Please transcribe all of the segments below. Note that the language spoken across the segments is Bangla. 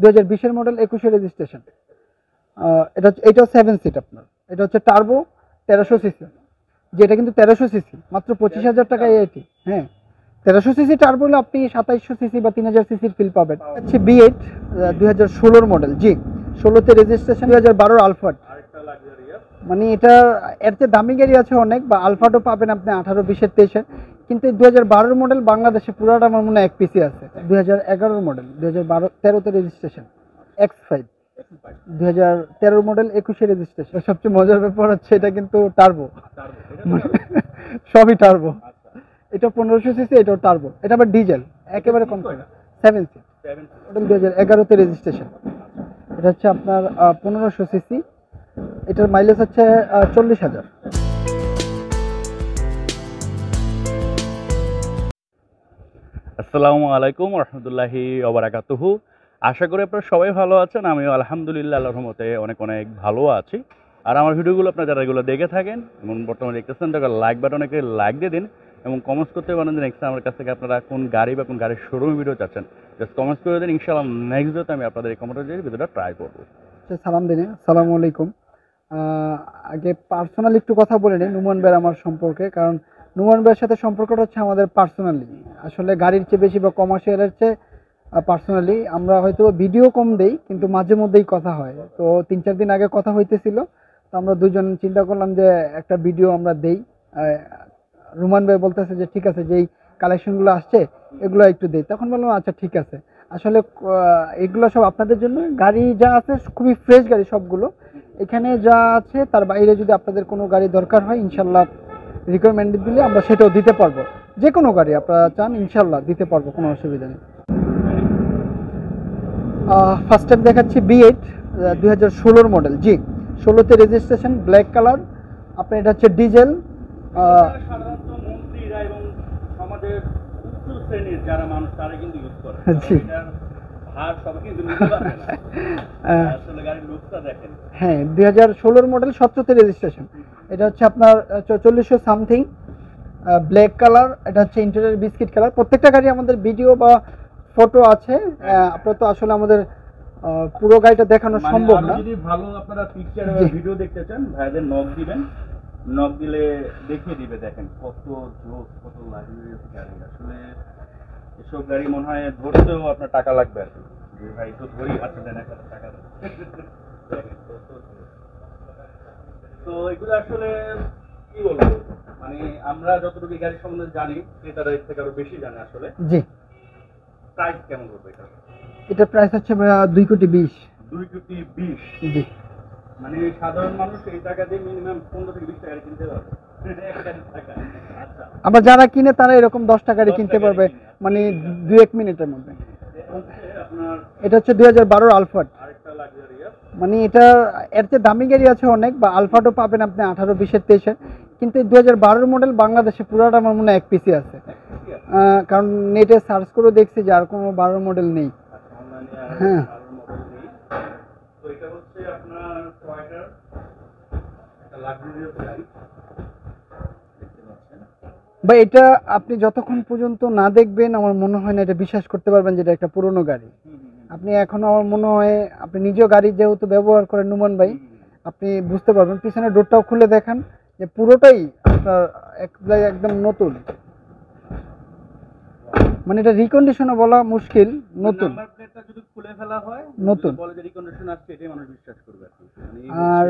দুই হাজার বিশের মডেল একুশে রেজিস্ট্রেশন এটা এটাও সেভেন সিট আপনার। এটা হচ্ছে টার্বো তেরোশো সিসি যেটা কিন্তু তেরোশো সিসি মাত্র পঁচিশ হাজার টাকায় এটি হ্যাঁ। তেরোশো সিসি টার্বো হলে আপনি সাতাইশশো সিসি বা তিন হাজার সিসির ফিল পাবেন। হচ্ছে বি এইট দুই হাজার ষোলোর মডেল জি। ষোলোতে রেজিস্ট্রেশন দুই হাজার বারোর আলফাট মানে এটা এর চেয়ে দামি গাড়ি আছে অনেক বা আলফাটও পাবেন আপনি আঠারো বিশের তেইশের। কিন্তু দুই হাজার বারোর মডেল বাংলাদেশে পুরাটা আমার মনে হয় এক পিসি আছে। দু হাজার এগারোর মডেল দু হাজার বারো তেরোতে রেজিস্ট্রেশন এক্স ফাইভ দু হাজার তেরোর মডেল একুশে রেজিস্ট্রেশন সবচেয়ে মজার ব্যাপার হচ্ছে এটা কিন্তু টার্বো সবই টার্বো এটা পনেরোশো সিসি এটাও টার্বো এটা আবার ডিজেল একেবারে কম। সেভেন সি মডেল দুই হাজার এগারোতে রেজিস্ট্রেশন এটা হচ্ছে আপনার পনেরোশো সিসি এটার মাইলেজ হচ্ছে চল্লিশ হাজার। আসসালামু আলাইকুম রহমতুল্লাহি ওবরাকাতুহু। আশা করি আপনারা সবাই ভালো আছেন, আমিও আলহামদুলিল্লাহ রহমতে অনেক অনেক ভালো আছি। আর আমার ভিডিওগুলো আপনারা যারা এগুলো দেখে থাকেন, এবং বর্তমানে দেখতেছেন, তাকে লাইক বাটনে লাইক দিয়ে দিন, এবং কমেন্টস করতে পারেন যে নেক্সট আমার কাছ থেকে আপনারা কোন গাড়ি বা কোন গাড়ির শোরুম ভিডিও চাচ্ছেন। জাস্ট কমেন্টস করে দিন, ইনশাআল্লাহ নেক্সট ভিডিওতে আমি আপনাদের এই কমেন্টের ভিডিওটা ট্রাই করব। সালাম দিনে, সালামু আলাইকুম। আগে পার্সোনালি একটু কথা বলে নিই, নুমান বের আমার সম্পর্কে, কারণ নুমান বের সাথে সম্পর্কটা হচ্ছে আমাদের পার্সোনালি আসলে গাড়ির চেয়ে বেশি বা কমার্শিয়ালের চেয়ে পার্সোনালি আমরা হয়তো ভিডিও কম দেই, কিন্তু মাঝে মধ্যেই কথা হয়। তো তিন চার দিন আগে কথা হইতেছিল, তো আমরা দুজন চিন্তা করলাম যে একটা ভিডিও আমরা দেই। রুমান ভাই বলতেছে যে, ঠিক আছে, যেই কালেকশনগুলো আসছে, এগুলো একটু দেই। তখন বললাম আচ্ছা ঠিক আছে। আসলে এগুলো সব আপনাদের জন্য। গাড়ি যা আছে, খুবই ফ্রেশ গাড়ি সবগুলো। এখানে যা আছে, তার বাইরে যদি আপনাদের কোনো গাড়ি দরকার হয় ইনশাল্লাহ রিকোয়ারমেন্ট দিলে আমরা সেটাও দিতে পারব। যে কোনো গাড়ি আপনারা চান ইনশাল্লাহ দিতে পারব কোনো অসুবিধা নেই। ফার্স্ট টাইম দেখাচ্ছি বি এইট দুই হাজার ষোলোর মডেল জি। ষোলোতে রেজিস্ট্রেশন ব্ল্যাক কালার আপনার এটা হচ্ছে ডিজেল সাধারণত মন্ত্রীরা এবং সমাজের উচ্চ শ্রেণির যারা মানুষ তারা কিন্তু ইউজ করে। হ্যাঁ। দুই হাজার ষোলোর মডেল সতেরোতে রেজিস্ট্রেশন এটা হচ্ছে আপনার চল্লিশশো সামথিং ব্ল্যাক কালার এটা হচ্ছে ইন্টেরিয়র বিস্কিট কালার প্রত্যেকটা গাড়ি আমাদের ভিডিও বা ফটো আছে। আপনার তো আসলে আমাদের পুরো গাড়িটা দেখানো মানে সম্ভব না। যদি ভালো আপনারা পিকচার। ভিডিও দেখতে চান ভাইদের নক দিবেন। নক দিলে দেখিয়ে দিবে দেখেন কত জোস কত আসলে এসব গাড়ি মনে হয় ধরতেও আপনার টাকা লাগবে আর কি। ভাই একটু ধরি আচ্ছা দেন একটা টাকা। তো এগুলো আসলে কি বলব? মানে আমরা যতটুকু গাড়ি সম্বন্ধে জানি ক্রেতারা এর থেকে আরও বেশি জানে আসলে। জি। প্রাইস কেমন করবে এটা? এটা প্রাইস হচ্ছে দুই কোটি বিশ। দুই কোটি বিশ? জি। মানে সাধারণ মানুষ এই টাকা দিয়ে মিনিমাম পনেরো থেকে বিশ টাকা কিনতে পারবে। আচ্ছা আবার যারা কিনে তারা এরকম দশ 10টা কিনতে পারবে মানে দু এক মিনিটের মধ্যে। এটা হচ্ছে দুই হাজার বারোর আলফাট মানে এটা এর চেয়ে দামি গাড়ি আছে অনেক বা আলফাটও পাবেন আপনি আঠারো বিশের তেইশের কিন্তু দু হাজার বারোর মডেল বাংলাদেশে পুরাটা আমার মনে হয় এক পিসি আছে। কারণ নেটে সার্চ করে দেখছি যে আর কোনো বারোর মডেল নেই। হ্যাঁ। আপনার একটা লাক্সারিয়াস গাড়ি দেখতে পাচ্ছেন বা এটা আপনি যতক্ষণ পর্যন্ত না দেখবেন আমার মনে হয় না এটা বিশ্বাস করতে পারবেন যে এটা একটা পুরনো গাড়ি। আপনি এখনও আমার মনে হয় আপনি নিজেও গাড়ি যেহেতু ব্যবহার করেন নুমান ভাই আপনি বুঝতে পারবেন। পিছনের ডোরটাও খুলে দেখান যে পুরোটাই আপনার এক- একদম নতুন। মানে এটা রিকন্ডিশনে বলা মুশকিল নতুন। নতুন। বলে যে রিকন্ডিশন আসছে এটাই মানুষ বিশ্বাস করবে। আর।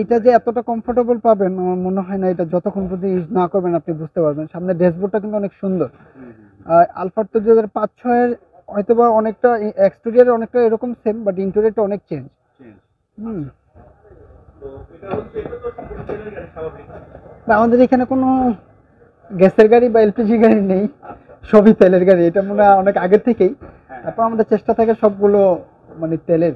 এটা যে এতটা কমফোর্টেবল পাবেন আমার মনে হয় না এটা যতক্ষণ পর্যন্ত ইউজ না করবেন আপনি বুঝতে পারবেন। সামনে ড্যাশবোর্ডটা কিন্তু অনেক সুন্দর। আলফার তো দু হাজার পাঁচ ছয়ের হয়তো বা অনেকটা এক্সটেরিয়ার অনেকটা এরকম সেম বাট ইন্টেরিয়রটা অনেক চেঞ্জ হুম। বা আমাদের এখানে কোনো গ্যাসের গাড়ি বা এলপিজি গাড়ি নেই। সবই তেলের গাড়ি এটা মনে হয় অনেক আগের থেকেই। হ্যাঁ। তারপর আমাদের চেষ্টা থাকে সবগুলো মানে তেলের।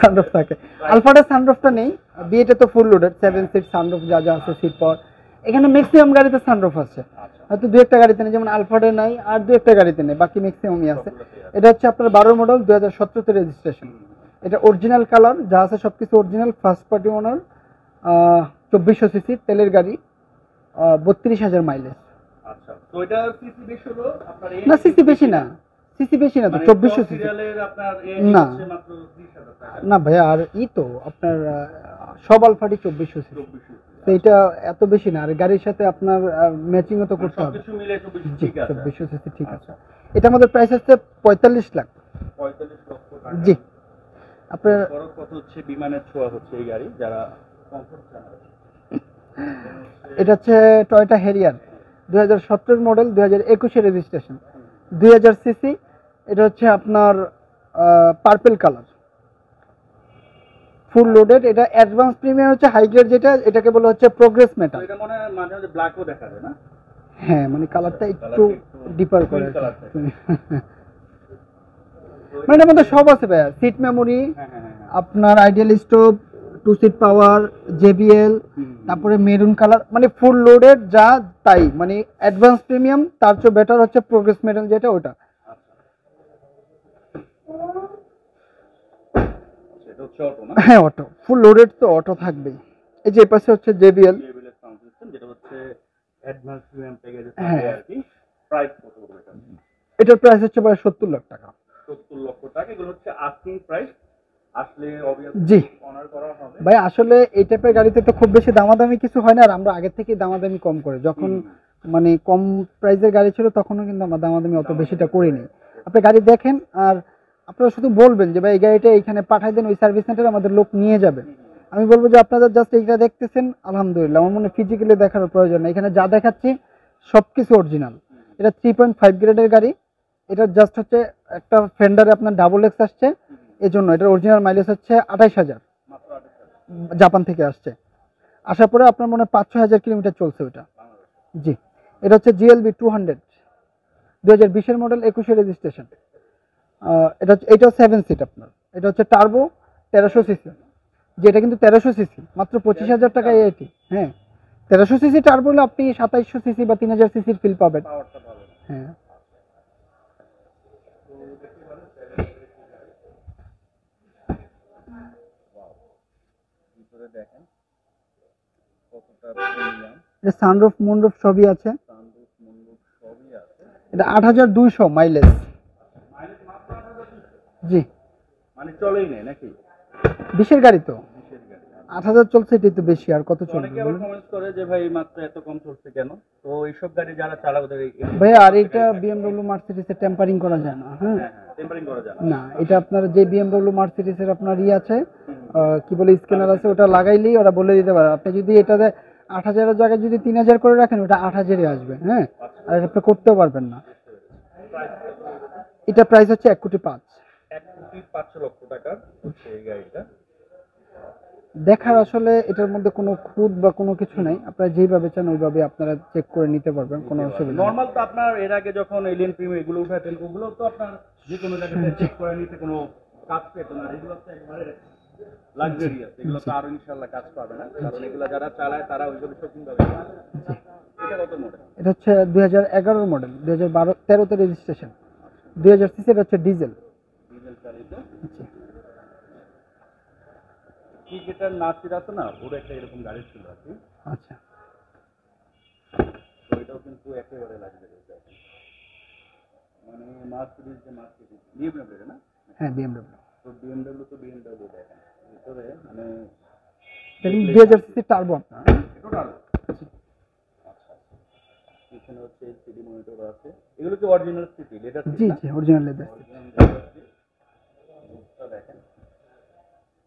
সানরুফ থাকে আলফাটার সানরুফটা নেই। বিয়েটা তো full loaded seven seat sunroof যা যা আছে সিট পাওয়ার এখানে ম্যাক্সিমাম গাড়িতে সানরুফ আছে। আচ্ছা। হয়তো দু একটা গাড়িতে নেই যেমন আলফাটে নাই আর দু একটা গাড়িতে নেই। বাকি ম্যাক্সিমামই আছে। এটা হচ্ছে আপনার বারো মডেল দু হাজার সতেরোতে রেজিস্ট্রেশন এটা অরিজিনাল কালার যা আছে সব কিছু অরিজিনাল ফার্স্ট পার্টি ওনার চব্বিশশো সিসি তেলের গাড়ি বত্রিশ হাজার মাইলেজ আচ্ছা। না সিসি বেশি না। সিসি বেশি না তো মানে চব্বিশশো সিসি। না। হচ্ছে মাত্র 30,000 টাকা। না? ভাইয়া আর ই তো আপনার সব আলফাটি চব্বিশশো সিসি। তো এটা এত বেশি না আর গাড়ির সাথে আপনার ম্যাচিংও তো করতে হবে। সবকিছু মিলে 2400 জি ঠিক আছে। চব্বিশশো সিসি ঠিক আছে। এটা আমাদের প্রাইস হচ্ছে পঁয়তাল্লিশ লাখ। 45 লক্ষ টাকা। জি। আপনার হচ্ছে বিমানের ছোঁয়া হচ্ছে এই গাড়ি যারা এটা হচ্ছে টয়োটা হেরিয়ার দুই হাজার সতেরো মডেল দুই হাজার একুশে রেজিস্ট্রেশন দুই হাজার সিসি এটা হচ্ছে আপনার পার্পেল কালার ফুল লোডেড এটা অ্যাডভান্স প্রিমিয়াম হচ্ছে হাই গ্রেড যেটা এটাকে বলা হচ্ছে প্রোগ্রেস মেটাল এটা মনে হয় মাঝে মাঝে ব্ল্যাকও দেখা যায় না? হ্যাঁ মানে কালারটা একটু ডিপার করে। মানে এটার মধ্যে সব আছে ভাইয়া। সিট মেমোরি হ্যাঁ হ্যাঁ হ্যাঁ। আপনার ideal stove two seat power JBL. তারপরে মেরুন কালার মানে ফুল লোডেড যা তাই মানে অ্যাডভান্স প্রিমিয়াম তার চেয়ে বেটার হচ্ছে প্রোগ্রেস মেটাল যেটা ওটা। হ্যাঁ অটো ফুল লোডেড তো অটো থাকবেই। এই যে পাশে হচ্ছে জেবিএল হ্যাঁ। এটার প্রাইস হচ্ছে প্রায় সত্তর লাখ টাকা। 70 লক্ষ টাকা এগুলো হচ্ছে আস্কিং প্রাইস জি। ভাই আসলে এই টাইপের গাড়িতে তো খুব বেশি দামাদামি কিছু হয় না আর আমরা আগের থেকেই দামাদামি কম করে। যখন মানে কম প্রাইসের গাড়ি ছিল তখনও কিন্তু আমরা দামাদামি অত বেশিটা করিনি। আপনি গাড়ি দেখেন আর আপনারা শুধু বলবেন যে ভাই এই গাড়িটা এইখানে পাঠাই দেন ওই সার্ভিস সেন্টারে আমাদের লোক নিয়ে যাবে। আমি বলব যে আপনারা জাস্ট এইটা দেখতেছেন আলহামদুলিল্লাহ। আমার মনে ফিজিক্যালি দেখার প্রয়োজন নেই। এখানে যা দেখাচ্ছি সব কিছু অরিজিনাল এটা থ্রি পয়েন্ট ফাইভ গ্রেডের গাড়ি। এটা জাস্ট হচ্ছে একটা ফেন্ডারে আপনার ডাবল এক্স আসছে। এজন্য এটার অরিজিনাল মাইলেজ হচ্ছে আঠাইশ হাজার। জাপান থেকে আসছে। আসার পরে আপনার মনে হয় পাঁচ ছয় হাজার কিলোমিটার চলছে ওটা জি। এটা হচ্ছে জিএলবি টু হান্ড্রেড দু হাজার বিশের মডেল একুশে রেজিস্ট্রেশন এটা হচ্ছে এটাও সেভেন সিট আপনার। এটা হচ্ছে টার্বো তেরোশো সিসি যে এটা কিন্তু তেরোশো সিসি মাত্র পঁচিশ হাজার টাকায় এটি হ্যাঁ। তেরোশো সিসি টার্বো হলে আপনি সাতাইশশো সিসি বা তিন হাজার সিসির ফিল পাবেন। হ্যাঁ। দেখেন। কতটা প্রিমিয়াম এটা সানরুফ মুনরুফ সবই আছে। সানরুফ মুনরুফ সবই আছে। এটা আট হাজার দুইশো মাইলেজ মাইলেজ মাত্র আট হাজার দুশো। জি। মানে চলেই নেই নাকি? বিশের গাড়ি তো। আট হাজার চলছে এটাই তো বেশি আর কত চলবে অনেকে আবার বলুন? কমেন্ট করে যে ভাই মাত্র এত কম চলছে কেন? তো এইসব গাড়ি যারা চালায় ওদের ভাই আর এটা বিএমডব্লিউ মার্সিডিসে টেম্পারিং করা যায় না হ্যাঁ? হ্যাঁ হ্যাঁ টেম্পারিং করা যায় না। না এটা আপনার যে বিএমডব্লিউ মার্সিডিসের আপনার ই আছে কি বলে স্ক্যানার আছে ওটা লাগাইলেই ওরা বলে দিতে পারে। আপনি যদি এটাতে আট হাজারের জায়গায় যদি তিন হাজার করে রাখেন ওটা আট হাজারই আসবে হ্যাঁ? আর এটা আপনি করতেও পারবেন না। এটা প্রাইস হচ্ছে এক কোটি পাঁচ। এক কোটি পাঁচশো লক্ষ টাকার হচ্ছে এই গাড়িটা। দেখার আসলে এটার মধ্যে কোনো খুদ বা কোনো কিছু নাই। আপনারা যেইভাবে চান ওইভাবে আপনারা চেক করে নিতে পারবেন কোনো অসুবিধা নেই। নর্মাল তো আপনার এর আগে যখন এলিয়েন প্রিমিয়াম এগুলো উঠাতেন ওগুলো তো আপনার যে কোনো জায়গায় চেক করে নিতে কোনো কাজ পেত না। এগুলো তো একবারে লাক্সারিয়াস এগুলো তো আরও ইনশাল্লাহ কাজ পাবে না। কারণ এগুলো যারা চালায় তারা ওইভাবে শপিং পাবে এটা কত মডেল এটা হচ্ছে দুই হাজার এগারোর মডেল দুই হাজার বারো তেরোতে রেজিস্ট্রেশন দুই হাজার সিসি এটা হচ্ছে ডিজেল ডিজেল চালিত। ক্রিকেটার নাসির আছে না ওর একটা এরকম গাড়ি ছিল আর কি। আচ্ছা। তো এটাও কিন্তু একেবারে লাক্সারি মানে মার্সিডিজ যে মার্সিডিজ বিএমডব্লিউ না? হ্যাঁ বিএমডব্লিউ তো বিএমডব্লিউ তো বিএমডব্লিউ দেখেন। ভিতরে মানে দুই হাজার সিসি টার্বো আপনার। টোটাল আচ্ছা। পিছনে হচ্ছে সিডি মনিটর আছে। এগুলো কি অরিজিনাল সিটি লেদার জি জি অরিজিনাল লেদার দেখেন।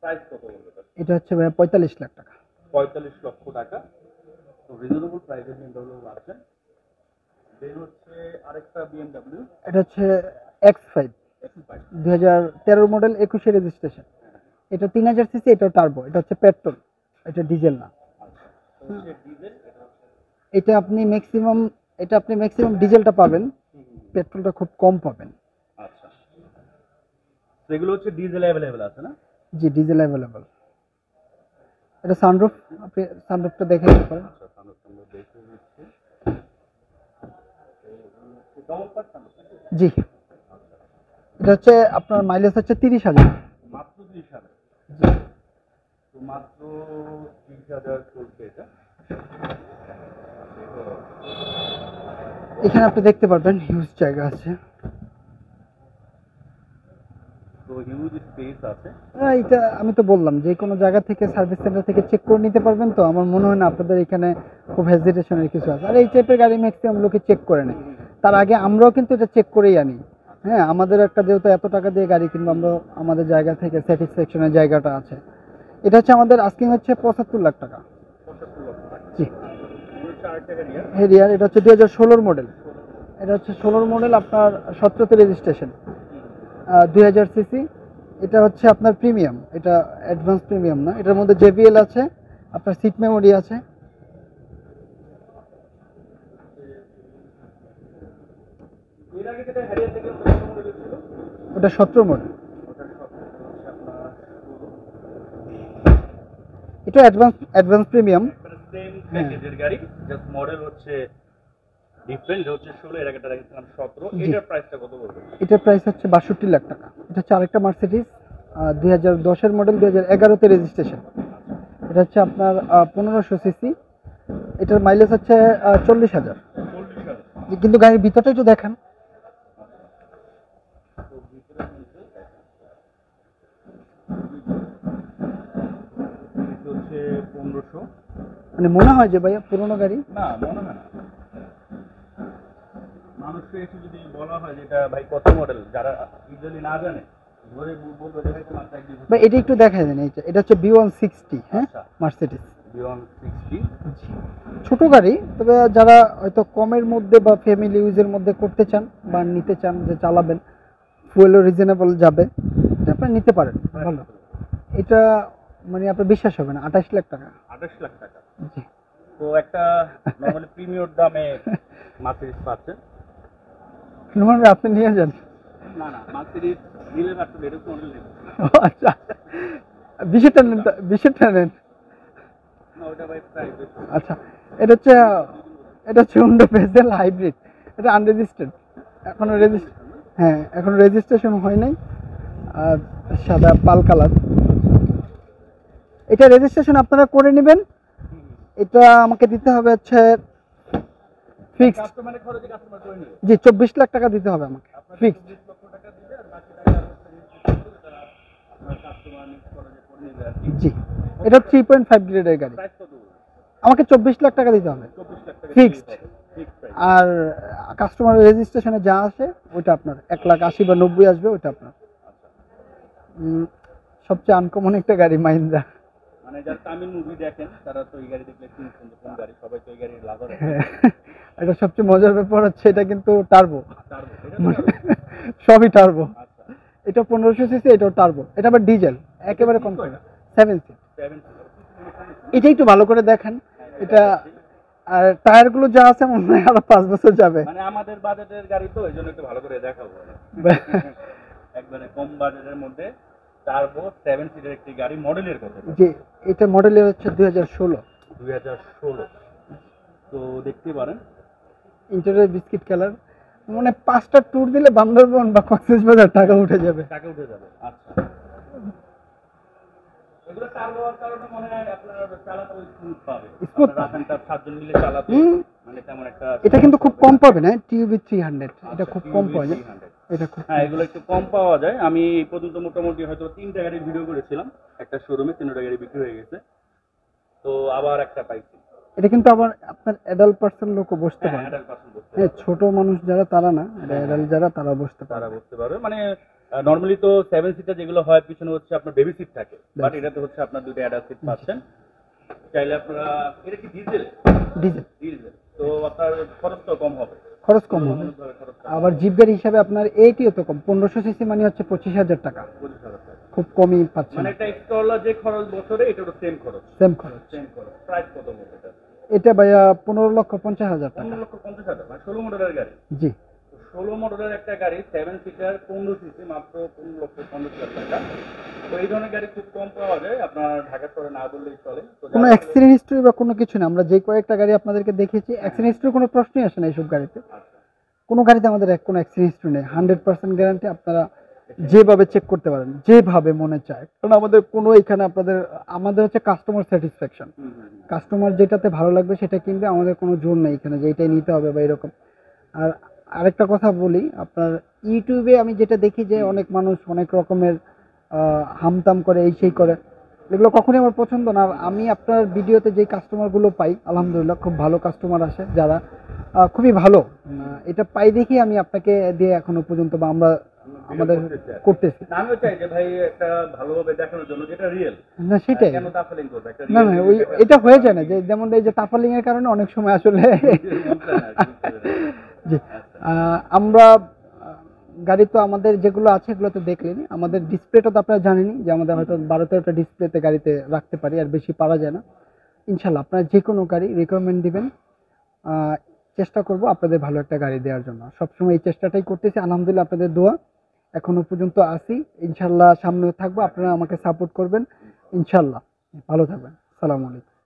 প্রাইস কত বলবে এটা? হচ্ছে ভাই পঁয়তাল্লিশ লাখ টাকা। পঁয়তাল্লিশ লক্ষ টাকা। তো রিজনেবল প্রাইসে বিএমডব্লিউ আছে। দেন হচ্ছে আরেকটা বিএমডব্লিউ এটা হচ্ছে এক্স ফাইভ দুই হাজার তেরোর মডেল একুশে রেজিস্ট্রেশন এটা তিন হাজার সিসি এটা টার্বো এটা হচ্ছে পেট্রোল এটা ডিজেল না। আচ্ছা। এটা এটা আপনি ম্যাক্সিমাম এটা আপনি ম্যাক্সিমাম ডিজেলটা পাবেন। পেট্রোলটা খুব কম পাবেন। আচ্ছা। এগুলো হচ্ছে ডিজেল অ্যাভেলেবেল আছে না? জি ডিজেল অ্যাভেলেবল এটা সানরুফ আপনি সানরুফটা দেখে নিতে পারেন। আচ্ছা জি। এটা হচ্ছে আপনার মাইলেজ হচ্ছে তিরিশ হাজার। মাত্র ত্রিশ হাজার? তো মাত্র ত্রিশ হাজার চলছে এটা। এখানে আপনি দেখতে পারবেন হিউজ জায়গা আছে। হ্যাঁ, এটা আমি তো বললাম যে কোনো জায়গা থেকে সার্ভিস সেন্টার থেকে চেক করে নিতে পারবেন তো। আমার মনে হয় না আপনাদের এখানে খুব হেজিটেশনের কিছু আছে। আর এই টাইপের গাড়ি ম্যাক্সিমাম লোকে চেক করে নেয়। তার আগে আমরাও কিন্তু এটা চেক করেই আনি। হ্যাঁ আমাদের একটা যেহেতু এত টাকা দিয়ে গাড়ি কিনবো আমরা আমাদের জায়গা থেকে স্যাটিসফ্যাকশনের জায়গাটা আছে। এটা হচ্ছে আমাদের আস্কিং হচ্ছে পঁচাত্তর লাখ টাকা। জি। হেরিয়ার এটা হচ্ছে দু হাজার ষোলোর মডেল এটা হচ্ছে ষোলোর মডেল আপনার সতেরোতে রেজিস্ট্রেশন দুই হাজার সিসি। এটা হচ্ছে আপনার প্রিমিয়াম। এটা অ্যাডভান্স প্রিমিয়াম না। এটার মধ্যে জেবিএল আছে, আপনার সিট মেমোরি আছে। ওটা সতেরো মডেল এটা অ্যাডভান্স অ্যাডভান্স প্রিমিয়াম। গাড়ি মডেল হচ্ছে ডিফারেন্ট হচ্ছে ষোলো এর আগেটা রেখেছিলাম সতেরো। এটার প্রাইসটা কত বলবেন? এটার প্রাইস হচ্ছে বাষট্টি লাখ টাকা। এটা হচ্ছে আরেকটা মার্সিডিস দুই হাজার দশের মডেল দুই হাজার এগারোতে রেজিস্ট্রেশন এটা হচ্ছে আপনার পনেরোশো সিসি এটার মাইলেজ হচ্ছে চল্লিশ হাজার। কিন্তু গাড়ির ভিতরটা একটু দেখান। মানে মনে হয় যে ভাইয়া পুরোনো গাড়ি? না মনে হয় না। মানুষকে এসে যদি বলা হয় যে এটা ভাই কত মডেল যারা ইজিলি না জানে ধরে বলব যে ভাই তোমার এক ভাই এটা একটু দেখা দেন এইটা এটা হচ্ছে বি ওয়ান সিক্সটি হ্যাঁ? আচ্ছা। মার্সিডিস সিক্সটি ছোট গাড়ি তবে যারা হয়তো কমের মধ্যে বা ফ্যামিলি ইউজের মধ্যে করতে চান বা নিতে চান যে চালাবেন ফুয়েলও রিজনেবল যাবে এটা আপনারা নিতে পারেন ভালো। এটা মানে আপনার বিশ্বাস হবে না আঠাশ লাখ টাকা। আঠাশ লাখ টাকা। জি। তো একটা নর্মালি প্রিমিয়র দামে মার্সিডিস পাচ্ছেন নুমান আপনি নিয়ে যান। আচ্ছা। বিশেরটা নেন বিশেরটা নেন। আচ্ছা এটা হচ্ছে এটা হচ্ছে হাইব্রিড। এটা আনরেজিস্টার্ড এখনও রেজিস্ট হ্যাঁ এখনও রেজিস্ট্রেশন হয় নাই। আর সাদা পাল কালার। এটা রেজিস্ট্রেশন আপনারা করে নেবেন। এটা আমাকে দিতে হবে হচ্ছে ফিক্সড জি চব্বিশ লাখ টাকা দিতে হবে আমাকে। ফিক্সড জি। এটা থ্রি পয়েন্ট ফাইভ গ্রেডের গাড়ি। আমাকে চব্বিশ লাখ টাকা দিতে হবে. ফিক্সড আর কাস্টমার রেজিস্ট্রেশনে যা আসে ওইটা আপনার এক লাখ আশি বা নব্বই আসবে ওইটা আপনার। সবচেয়ে আনকমন একটা গাড়ি মাহিন্দ্রা মানে যারা তামিল মুভি দেখেন তারা তো এই গাড়ি দেখলে গাড়ি সবাই তো এই গাড়ির লাভার এটা সবচেয়ে মজার ব্যাপার হচ্ছে এটা কিন্তু টার্বো turbo? সবই টার্বো আচ্ছা। এটা পনেরোশো সিসি এটাও টার্বো এটা আবার ডিজেল একেবারে কম? সেভেন সিট এটা একটু ভালো করে দেখেন। এটা আর টায়ারগুলো যা আছে মনে হয় আরও পাঁচ বছর যাবে। মানে আমাদের বাজেটের গাড়ি তো এই জন্য একটু ভালো করে দেখাবো। একবারে কম বাজেটের মধ্যে টার্বো সেভেন সিটের একটি গাড়ি মডেলের কথা। যে এটা মডেলের হচ্ছে দুই হাজার ষোলো। দুই হাজার ষোলো। তো দেখতে পারেন ইন্টারিয়র বিস্কিট কালার মানে পাঁচটা ট্যুর দিলে বান্দরবন বা কক্সবাজার টাকা উঠে যাবে। টাকা উঠে যাবে আচ্ছা। মনে পাবে। এটা কিন্তু খুব কম পাবেন হ্যাঁ টিউবি থ্রি হান্ড্রেড এটা খুব কম পাওয়া যায়। এটা খুব হ্যাঁ এগুলো একটু কম পাওয়া যায়। আমি এই পর্যন্ত মোটামুটি হয়তো তিনটা গাড়ির ভিডিও করেছিলাম। একটা শোরুমে তিনটা গাড়ি বিক্রি হয়ে গেছে। তো আবার একটা পাইছি। এটা কিন্তু আবার আপনার অ্যাডাল্ট পার্সন লোকও বসতে হ্যাঁ পারে বসতে হ্যাঁ ছোট মানুষ যারা তারা না অ্যাডাল্ট যারা তারা বসতে পারে তারা বসতে পারবে। মানে নর্মালি তো সেভেন সিটার যেগুলো হয় পিছনে হচ্ছে আপনার বেবি সিট থাকে। বাট এটাতে হচ্ছে আপনার দুটো অ্যাডাল্ট সিট পাচ্ছেন। চাইলে আপনারা এটা কি ডিজেল ডিজেল ডিজেল তো আপনার খরচটাও কম হবে। খরচ কম হবে। আবার জিপ গাড়ি হিসাবে আপনার এইটিও তো কম। পনেরোশো সিসি মানে হচ্ছে পঁচিশ হাজার টাকা। খুব কমই পাচ্ছেন। মানে একটা এক্সট্রা যে খরচ বছরে এটারও সেম খরচ। সেম খরচ। সেম খরচ। প্রাইস কত বলতে এটা? এটা ভাইয়া পনেরো লক্ষ পঞ্চাশ হাজার টাকা। পনেরো লক্ষ পঞ্চাশ হাজার মানে ষোলো মডেলের গাড়ি? জি। ষোলো মডেলের একটা গাড়ি সেভেন সিটার পনেরো সিসি মাত্র পনেরো লক্ষ পঞ্চাশ হাজার টাকা। তো এই ধরনের গাড়ি খুব কম পাওয়া যায় আপনার ঢাকা শহরে না বললেই চলে। কোনো অ্যাক্সিডেন্ট হিস্ট্রি বা কোনো কিছু না আমরা যে কয়েকটা গাড়ি আপনাদেরকে দেখিয়েছি অ্যাক্সিডেন্ট হিস্ট্রি কোনো প্রশ্নই আসে না এইসব গাড়িতে। আচ্ছা। কোনো গাড়িতে আমাদের এক- কোনো অ্যাক্সিডেন্ট হিস্ট্রি নেই। হান্ড্রেড পার্সেন্ট গ্যারান্টি আপনারা যেভাবে চেক করতে পারেন যেভাবে মনে চায়। কারণ আমাদের কোনো এখানে আপনাদের আমাদের হচ্ছে কাস্টমার স্যাটিসফ্যাকশন। কাস্টমার যেটাতে ভালো লাগবে সেটা কিনবে আমাদের কোনো জোর নেই এখানে যে এটাই নিতে হবে বা এরকম। আর আরেকটা কথা বলি আপনার ইউটিউবে আমি যেটা দেখি যে অনেক মানুষ অনেক রকমের হামতাম করে এই সেই করে। এগুলো কখনোই আমার পছন্দ না। আর আমি আপনার ভিডিওতে যে কাস্টমারগুলো পাই আলহামদুলিল্লাহ খুব ভালো কাস্টমার আসে যারা খুবই ভালো। এটা পাই দেখি আমি আপনাকে দিয়ে এখনও পর্যন্ত বা আমরা আমাদের করতেছি। আমিও চাই যে ভাই একটা ভালোভাবে দেখানোর জন্য যেটা রিয়েল না সেটাই। কেন তাফেলিং করবে? একটা না না ওই এটা হয়ে যায় না যে যেমন এই যে তাফালিং এর কারণে অনেক সময় আসলে। জি আমরা গাড়ি তো আমাদের যেগুলো আছে এগুলো তো দেখলেনি। আমাদের ডিসপ্লেটা তো আপনারা জানেনই যে আমাদের হয়তো বারো তেরোটা ডিসপ্লেতে গাড়িতে রাখতে পারি আর বেশি পারা যায় না। ইনশাল্লাহ আপনারা যে কোনো গাড়ি রিকমেন্ড দিবেন। আহ, চেষ্টা করব আপনাদের ভালো একটা গাড়ি দেওয়ার জন্য। সবসময় এই চেষ্টাটাই করতেছি। আলহামদুলিল্লাহ আপনাদের দোয়া। এখনও পর্যন্ত আসি ইনশাল্লাহ সামনে থাকব। আপনারা আমাকে সাপোর্ট করবেন। ইনশাল্লাহ। ভালো থাকবেন। সালাম আলাইকুম।